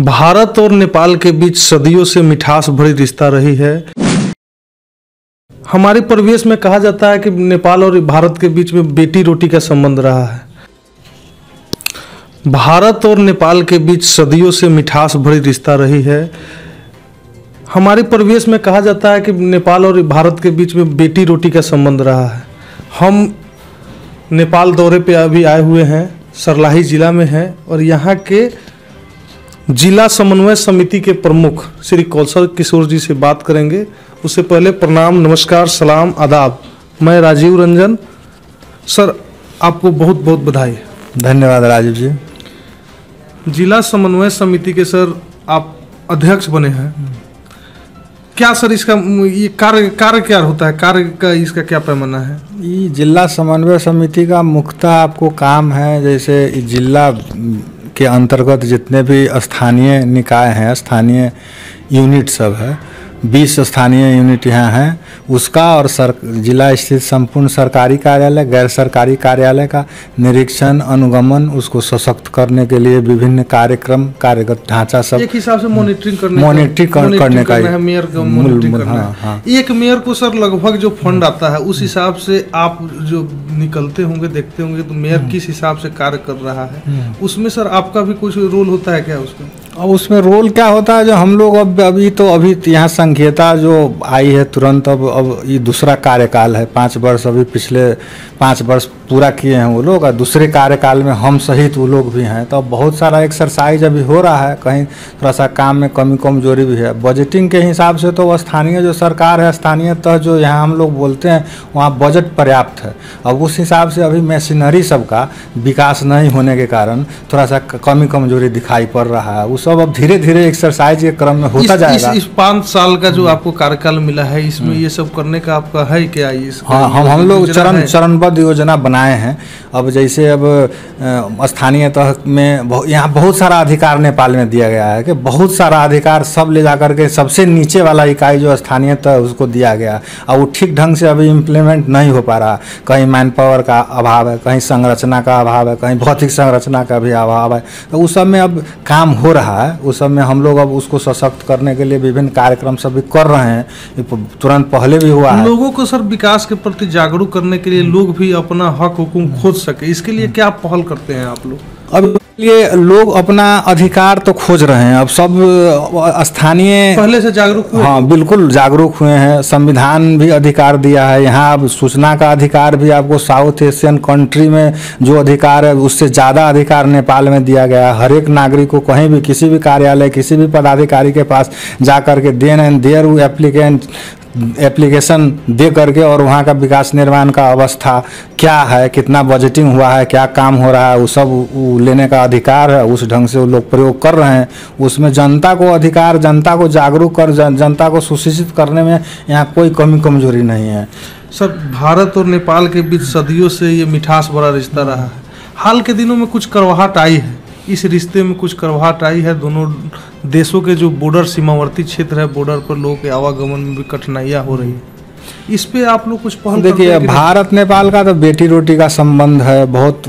भारत और नेपाल के बीच सदियों से मिठास भरी रिश्ता रही है। हमारे परिवेश में कहा जाता है कि नेपाल और भारत के बीच में बेटी रोटी का संबंध रहा है। भारत और नेपाल के बीच सदियों से मिठास भरी रिश्ता रही है। हमारे परिवेश में कहा जाता है कि नेपाल और भारत के बीच में बेटी रोटी का संबंध रहा है। हम नेपाल दौरे पे अभी आए हुए हैं, सरलाही जिला में हैं और यहाँ के जिला समन्वय समिति के प्रमुख श्री कौशल किशोर जी से बात करेंगे। उससे पहले प्रणाम नमस्कार सलाम आदाब। मैं राजीव रंजन। सर आपको बहुत बहुत बधाई। धन्यवाद राजीव जी। जिला समन्वय समिति के सर आप अध्यक्ष बने हैं। क्या सर इसका ये कार्य कार्य क्या होता है? कार्य का इसका क्या पैमाना है? ये जिला समन्वय समिति का मुख्यतः आपको काम है जैसे जिला के अंतर्गत जितने भी स्थानीय निकाय हैं स्थानीय यूनिट सब है बीस स्थानीय यूनिट यहाँ हैं। उसका और सर जिला स्थित संपूर्ण सरकारी कार्यालय गैर सरकारी कार्यालय का निरीक्षण अनुगमन उसको सशक्त करने के लिए विभिन्न कार्यक्रम कार्यगत ढांचा सब एक हिसाब से मॉनिटरिंग करने मॉनिटरिंग कर, करने का है मेयर का मॉनिटरिंग करना हाँ, है। एक मेयर को सर लगभग जो फंड आता है उस हिसाब से आप जो निकलते होंगे देखते होंगे तो मेयर हम्म। किस हिसाब से कार्य कर रहा है। उसमें सर आपका भी कुछ रोल होता है क्या उसमें? अब उसमें रोल क्या होता है जो हम लोग अब अभी तो अभी यहाँ संघीयता जो आई है तुरंत अब अब ये दूसरा कार्यकाल है। पाँच वर्ष अभी पिछले पाँच वर्ष पूरा किए हैं वो लोग और दूसरे कार्यकाल में हम सहित वो लोग भी हैं। तो अब बहुत सारा एक्सरसाइज अभी हो रहा है। कहीं थोड़ा सा काम में कमी कमज़ोरी भी है। बजटिंग के हिसाब से तो स्थानीय जो सरकार है, स्थानीय तह जो यहाँ हम लोग बोलते हैं, वहाँ बजट पर्याप्त है। अब उस हिसाब से अभी मशीनरी सबका विकास नहीं होने के कारण थोड़ा सा कमी कमज़ोरी दिखाई पड़ रहा है। वो सब अब धीरे धीरे एक्सरसाइज के क्रम में होता इस, जाएगा। इस, इस पाँच साल का जो आपको कार्यकाल मिला है इसमें ये सब करने का आपका है क्या? इस हाँ हम हम लोग चरण चरणबद्ध योजना बनाए हैं। अब जैसे अब स्थानीय तह में बहु- यहाँ बहुत सारा अधिकार नेपाल में दिया गया है कि बहुत सारा अधिकार सब ले जाकर के सबसे नीचे वाला इकाई जो स्थानीय तह उसको दिया गया। और वो ठीक ढंग से अभी इम्प्लीमेंट नहीं हो पा रहा। कहीं मैन पावर का अभाव है कहीं संरचना का अभाव है कहीं भौतिक संरचना का भी अभाव है। तो उस सब में अब काम हो रहा है। उस सब में हम लोग अब उसको सशक्त करने के लिए विभिन्न कार्यक्रम सब भी कर रहे हैं। तुरंत पहले भी हुआ है। लोगों को सर विकास के प्रति जागरूक करने के लिए लोग भी अपना हक हुकुम खोज सके। इसके लिए क्या पहल करते हैं आप लोग? अब ये लोग अपना अधिकार तो खोज रहे हैं। अब सब स्थानीय पहले से जागरूक हुए हाँ। बिल्कुल जागरूक हुए हैं। संविधान भी अधिकार दिया है। यहाँ अब सूचना का अधिकार भी आपको साउथ एशियन कंट्री में जो अधिकार है उससे ज़्यादा अधिकार नेपाल में दिया गया है। हर एक नागरिक को कहीं भी किसी भी कार्यालय किसी भी पदाधिकारी के पास जा करके then and there applicant application दे करके और वहाँ का विकास निर्माण का अवस्था क्या है कितना बजटिंग हुआ है क्या काम हो रहा है वो सब लेने का अधिकार है उस ढंग से वो लोग प्रयोग कर रहे हैं। उसमें जनता को अधिकार जनता को जागरूक कर जन, जनता को सुशिक्षित करने में यहाँ कोई कमी कमज़ोरी नहीं है। सर भारत और नेपाल के बीच सदियों से ये मिठास भरा रिश्ता रहा है। हाल के दिनों में कुछ करवाहट आई है। इस रिश्ते में कुछ करवाहट आई है दोनों देशों के जो बॉर्डर सीमावर्ती क्षेत्र है बॉर्डर पर लोगों के आवागमन में भी कठिनाइयाँ हो रही है। इस पे आप लोग कुछ पहल देखिए? भारत नेपाल का तो बेटी रोटी का संबंध है बहुत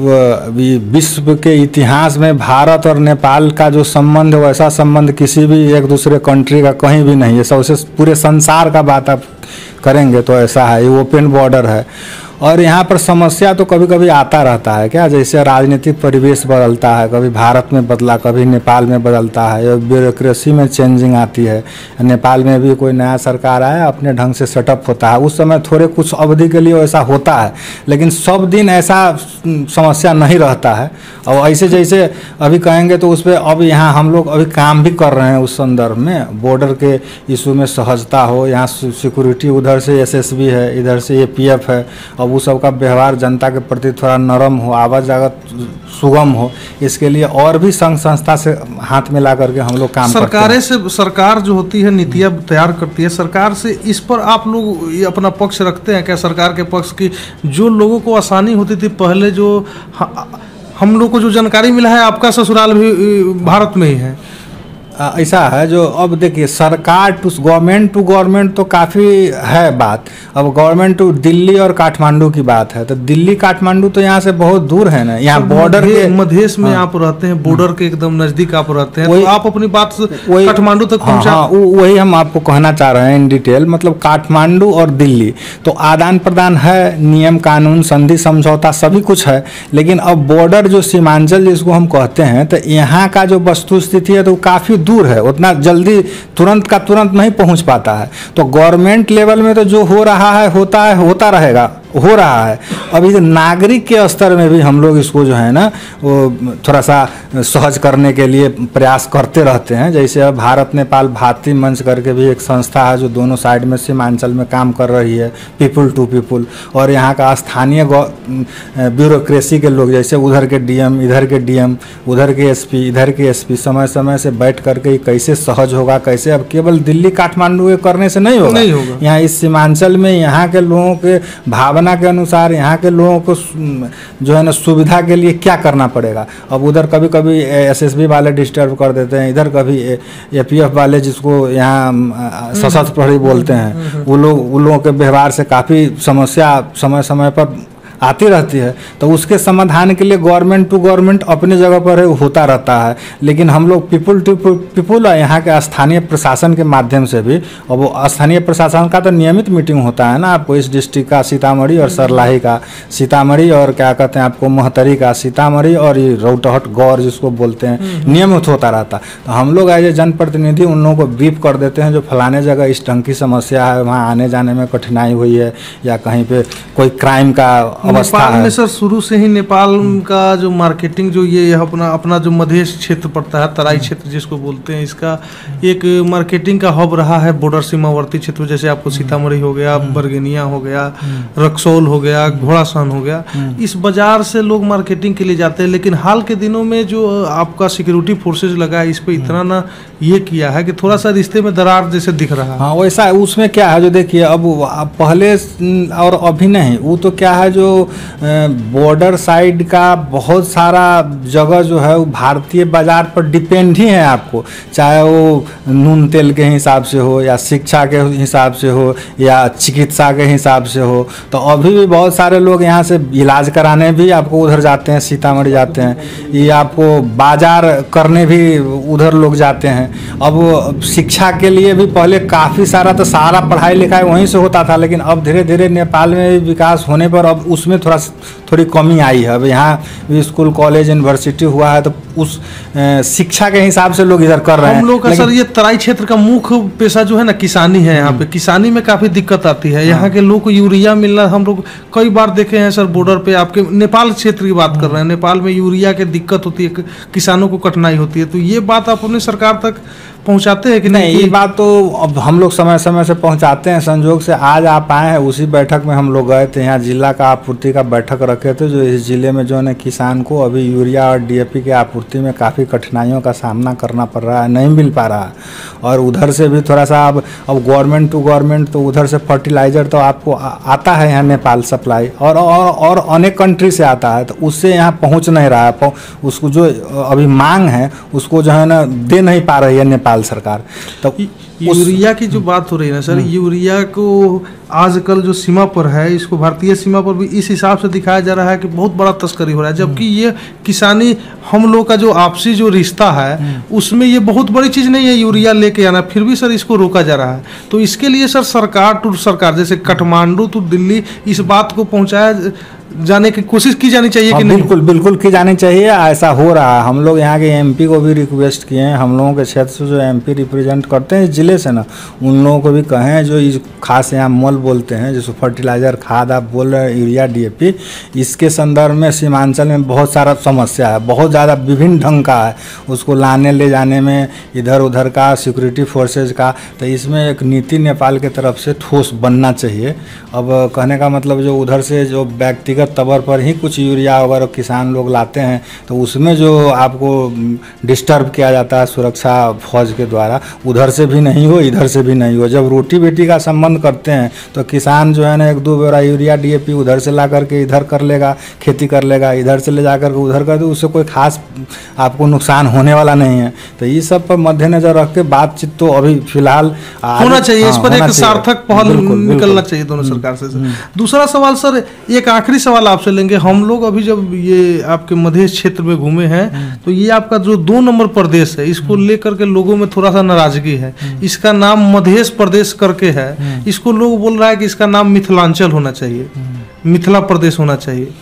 विश्व के इतिहास में भारत और नेपाल का जो संबंध है वैसा संबंध किसी भी एक दूसरे कंट्री का कहीं भी नहीं है। सबसे पूरे संसार का बात आप करेंगे तो ऐसा है ये ओपन बॉर्डर है। और यहाँ पर समस्या तो कभी कभी आता रहता है। क्या जैसे राजनीतिक परिवेश बदलता है, कभी भारत में बदला, कभी नेपाल में बदलता है ब्यूरोक्रेसी में चेंजिंग आती है। नेपाल में भी कोई नया सरकार आया, अपने ढंग से सेटअप होता है। उस समय थोड़े कुछ अवधि के लिए ऐसा होता है, लेकिन सब दिन ऐसा समस्या नहीं रहता है। और ऐसे जैसे अभी कहेंगे तो उस पर अब यहाँ हम लोग अभी काम भी कर रहे हैं उस संदर्भ में। बॉर्डर के इशू में सहजता हो, यहाँ सिक्योरिटी उधर से एसएसबी है, इधर से एपीएफ है, अब वो सब का व्यवहार जनता के प्रति थोड़ा नरम हो आवाजागत सुगम हो इसके लिए और भी संघ संस्था से हाथ मिला करके हम लोग काम सरकारें से सरकार जो होती है नीतियाँ तैयार करती है सरकार से इस पर आप लोग अपना पक्ष रखते हैं क्या? सरकार के पक्ष की जो लोगों को आसानी होती थी पहले जो हम लोग को जो जानकारी मिला है आपका ससुराल भी भारत में ही है। ऐसा है जो अब देखिए सरकार टू गवर्नमेंट टू गवर्नमेंट तो काफ़ी है बात। अब गवर्नमेंट टू दिल्ली और काठमांडू की बात है तो दिल्ली काठमांडू तो यहाँ से बहुत दूर है ना? यहाँ बॉर्डर के मधेश में हाँ। आप रहते हैं बॉर्डर के एकदम नज़दीक आप रहते हैं वही- तो आप अपनी बात वही- काठमांडू तक हाँ, हाँ, वही हम आपको कहना चाह रहे हैं इन डिटेल मतलब काठमांडू और दिल्ली। तो आदान प्रदान है नियम कानून संधि समझौता सभी कुछ है लेकिन अब बॉर्डर जो सीमांचल जिसको हम कहते हैं तो यहाँ का जो वस्तु स्थिति है तो काफ़ी दूर है, उतना जल्दी तुरंत का तुरंत नहीं पहुँच पाता है। तो गवर्नमेंट लेवल में तो जो हो रहा है, होता है, होता रहेगा। हो रहा है। अभी जो नागरिक के स्तर में भी हम लोग इसको जो है ना वो थोड़ा सा सहज करने के लिए प्रयास करते रहते हैं। जैसे अब भारत नेपाल भाती मंच करके भी एक संस्था है जो दोनों साइड में सीमांचल में काम कर रही है पीपुल टू पीपुल और यहाँ का स्थानीय ब्यूरोक्रेसी के लोग जैसे उधर के डीएम इधर के डीएम उधर के एसपी इधर के एसपी समय समय से बैठ करके कैसे सहज होगा कैसे अब केवल दिल्ली काठमांडू के करने से नहीं होगा। नहीं होगा। यहाँ इस सीमांचल में यहाँ के लोगों के भावना के अनुसार यहाँ के लोगों को जो है ना सुविधा के लिए क्या करना पड़ेगा? अब उधर कभी कभी एसएसबी वाले डिस्टर्ब कर देते हैं इधर कभी एपीएफ वाले जिसको यहाँ सशस्त्र प्रहरी बोलते हैं वो लोग उन लोगों के व्यवहार से काफ़ी समस्या समय समय पर आती रहती है तो उसके समाधान के लिए गवर्नमेंट टू गवर्नमेंट अपने जगह पर होता रहता है। लेकिन हम लोग पीपुल टू पीपुल यहाँ के स्थानीय प्रशासन के माध्यम से भी। और वो स्थानीय प्रशासन का तो नियमित मीटिंग होता है ना आपको इस डिस्ट्रिक्ट का सीतामढ़ी और सरलाही का। सीतामढ़ी और क्या कहते हैं आपको मोहतरी का सीतामढ़ी और ये रौटहट गौर जिसको बोलते हैं नियमित होता रहता। तो हम लोग एज ए जनप्रतिनिधि उन लोगों को ब्रीफ कर देते हैं जो फलाने जगह इस ढंग की समस्या है वहाँ आने जाने में कठिनाई हुई है या कहीं पे कोई क्राइम का अवस्था नेपाल है। में सर शुरू से ही नेपाल का जो मार्केटिंग जो ये अपना अपना जो मधेश क्षेत्र पड़ता है तराई क्षेत्र जिसको बोलते हैं इसका एक मार्केटिंग का हब रहा है बॉर्डर सीमावर्ती क्षेत्र जैसे आपको सीतामढ़ी हो गया बरगेनिया हो गया रक्सौल हो गया घोड़ासन हो गया इस बाज़ार से लोग मार्केटिंग के लिए जाते हैं लेकिन हाल के दिनों में जो आपका सिक्योरिटी फोर्सेज लगा है इस पर इतना ना ये किया है कि थोड़ा सा रिश्ते में दरार जैसे दिख रहा है। हाँ वैसा उसमें क्या है जो देखिए अब पहले और अभी नहीं वो तो क्या है जो बॉर्डर साइड का बहुत सारा जगह जो है वो भारतीय बाज़ार पर डिपेंड ही है आपको। चाहे वो नून तेल के हिसाब से हो या शिक्षा के हिसाब से हो या चिकित्सा के हिसाब से हो तो अभी भी बहुत सारे लोग यहाँ से इलाज कराने भी आपको उधर जाते हैं, सीतामढ़ी जाते हैं। ये आपको बाज़ार करने भी उधर लोग जाते हैं। अब शिक्षा के लिए भी पहले काफ़ी सारा तो सारा पढ़ाई लिखाई वहीं से होता था, लेकिन अब धीरे धीरे नेपाल में विकास होने पर अब उसमें थोड़ा थोड़ी कमी आई है। अब यहाँ स्कूल कॉलेज यूनिवर्सिटी हुआ है तो उस शिक्षा के हिसाब से लोग इधर कर रहे हैं। हम लोग का सर ये तराई क्षेत्र का मुख्य पेशा जो है ना किसानी है यहाँ पे। किसानी में काफ़ी दिक्कत आती है। यहाँ के लोग को यूरिया मिलना हम लोग कई बार देखे हैं सर बॉर्डर पे आपके नेपाल क्षेत्र की बात कर रहे हैं। नेपाल में यूरिया की दिक्कत होती है किसानों को कठिनाई होती है। तो ये बात आप अपने सरकार तक पहुंचाते हैं कि नहीं नहीं? ये बात तो अब हम लोग समय समय से पहुंचाते हैं। संजोग से आज आप आए हैं उसी बैठक में हम लोग गए थे। यहाँ जिला का आपूर्ति का बैठक रखे थे जो इस ज़िले में जो है किसान को अभी यूरिया और डीएपी के आपूर्ति में काफ़ी कठिनाइयों का सामना करना पड़ रहा है नहीं मिल पा रहा और उधर से भी थोड़ा सा अब अब गवर्नमेंट टू गवर्नमेंट तो उधर से फर्टिलाइज़र तो आपको आ, आता है यहाँ नेपाल सप्लाई और और और अनेक कंट्री से आता है तो उससे यहाँ पहुँच नहीं रहा है। उसको जो अभी मांग है उसको जो है ना दे नहीं पा रही है नेपाल सरकार। तो यूरिया की जो बात हो रही है ना सर यूरिया को आजकल जो सीमा पर है इसको भारतीय सीमा पर भी इस हिसाब से दिखाया जा रहा है कि बहुत बड़ा तस्करी हो रहा है। जबकि ये किसानी हम लोग का जो आपसी जो रिश्ता है उसमें ये बहुत बड़ी चीज़ नहीं है यूरिया लेके आना फिर भी सर इसको रोका जा रहा है। तो इसके लिए सर सरकार टू सरकार जैसे काठमांडू टू दिल्ली इस बात को पहुँचाया जाने की कोशिश की जानी चाहिए हाँ, कि नहीं? बिल्कुल बिल्कुल की जानी चाहिए ऐसा हो रहा है। हम लोग यहाँ के एमपी को भी रिक्वेस्ट किए हैं। हम लोगों के क्षेत्र से जो एमपी रिप्रेजेंट करते हैं ज़िले से ना उन लोगों को भी कहें जो इस खास यहाँ मल बोलते हैं जिसको फर्टिलाइज़र खाद आप बोल रहे हैं यूरिया डीएपी इसके संदर्भ में सीमांचल में बहुत सारा समस्या है बहुत ज़्यादा विभिन्न ढंग का है। उसको लाने ले जाने में इधर उधर का सिक्योरिटी फोर्सेज का तो इसमें एक नीति नेपाल के तरफ़ से ठोस बनना चाहिए। अब कहने का मतलब जो उधर से जो व्यक्तिगत व्यक्तिगत तौर पर ही कुछ यूरिया वगैरह किसान लोग लाते हैं तो उसमें जो आपको डिस्टर्ब किया जाता है सुरक्षा फौज के द्वारा उधर से भी नहीं हो इधर से भी नहीं हो। जब रोटी बेटी का संबंध करते हैं तो किसान जो है ना एक दो बोरा यूरिया डीएपी उधर से ला करके इधर कर लेगा खेती कर लेगा इधर से ले जा करके उधर कर दे उससे कोई खास आपको नुकसान होने वाला नहीं है। तो ये सब पर मद्देनजर रख के बातचीत तो अभी फ़िलहाल होना चाहिए इस हाँ, पर एक सार्थक पहल। निकलना चाहिए दोनों सरकार से। दूसरा सवाल सर एक आखिरी सवाल आपसे लेंगे। हम लोग अभी जब ये आपके मध्य क्षेत्र में घूमे हैं तो ये आपका जो दो नंबर प्रदेश है इसको लेकर के लोगों में थोड़ा सा नाराज़गी है। इसका नाम मध्य प्रदेश करके है। इसको लोग बोल रहा है कि इसका नाम मिथिलांचल होना चाहिए। मिथिला प्रदेश होना चाहिए।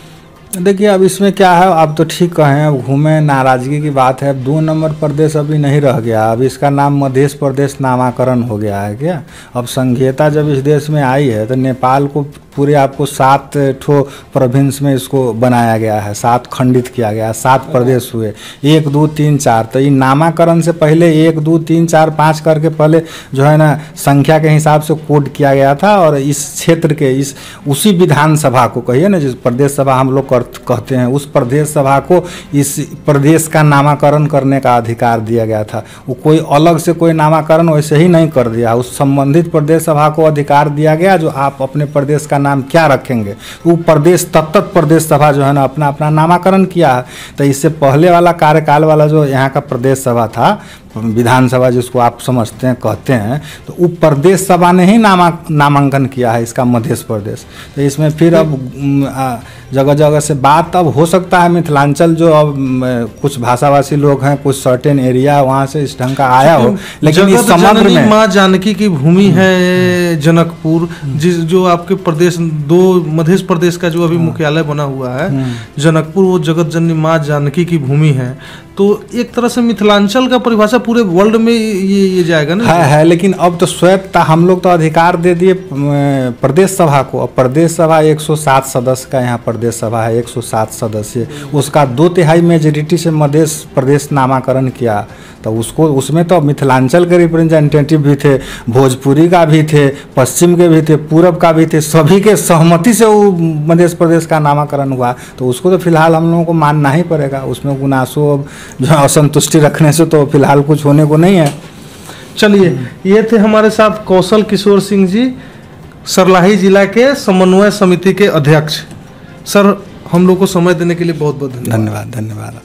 देखिए, अब इसमें क्या है? आप तो ठीक कहें अब घूमे, नाराज़गी की बात है। अब दो नंबर प्रदेश अभी नहीं रह गया। अब इसका नाम मध्य प्रदेश नामाकरण हो गया है क्या? अब संघीयता जब इस देश में आई है तो नेपाल को पूरे आपको सात ठो प्रोविंस में इसको बनाया गया है, सात खंडित किया गया है सात प्रदेश हुए। एक, दो, तीन, चार। तो ये नामाकरण से पहले एक, दो, तीन, चार, पाँच करके पहले जो है ना, संख्या के हिसाब से कोड किया गया था और इस क्षेत्र के, इस, उसी विधानसभा को कहिए ना, जिस प्रदेश सभा हम लोग कहते हैं। उस प्रदेश सभा को इस प्रदेश का नामाकरण करने का अधिकार दिया गया था। वो कोई अलग से कोई नामाकरण वैसे ही नहीं कर दिया। उस संबंधित प्रदेश सभा को अधिकार दिया गया जो आप अपने प्रदेश का नाम क्या रखेंगे? वो प्रदेश तत्त प्रदेश सभा जो है ना अपना अपना नामाकरण किया। है तो इससे पहले वाला कार्यकाल वाला जो यहाँ का प्रदेश सभा था विधानसभा जिसको आप समझते हैं कहते हैं तो वो प्रदेश सभा ने ही नामा नामांकन किया है इसका मध्य प्रदेश। तो इसमें फिर अब जगह जगह से बात अब हो सकता है मिथिलांचल जो अब कुछ भाषाभाषी लोग हैं कुछ सर्टेन एरिया वहाँ से इस ढंग का आया हो लेकिन इस समग्र में माँ जानकी की भूमि है जनकपुर जिस जो आपके प्रदेश दो मध्य प्रदेश का जो अभी मुख्यालय बना हुआ है जनकपुर वो जगत जननी माँ जानकी की भूमि है। तो एक तरह से मिथिलांचल का परिभाषा पूरे वर्ल्ड में ये ये जाएगा ना? है है, लेकिन अब तो स्वायत्ता हम लोग तो अधिकार दे दिए प्रदेश सभा को। अब प्रदेश सभा 107 सदस्य का यहाँ प्रदेश सभा है 107 सदस्य। उसका दो तिहाई मेजोरिटी से मध्य प्रदेश नामाकरण किया। तो उसको, उसमें तो मिथिलांचल के रिप्रेजेंटेटिव भी थे, भोजपुरी का भी थे, पश्चिम के भी थे, पूरब का भी थे, सभी के सहमति से वो मध्य प्रदेश का नामाकरण हुआ। तो उसको तो फ़िलहाल हम लोगों को मानना ही पड़ेगा। उसमें गुनासो जो है असंतुष्टि रखने से तो फ़िलहाल कुछ होने को नहीं है। चलिए, ये थे हमारे साथ कौशल किशोर सिंह जी, सरलाही जिला के समन्वय समिति के अध्यक्ष। सर, हम लोग को समय देने के लिए बहुत बहुत धन्यवाद। धन्यवाद धन्यवाद।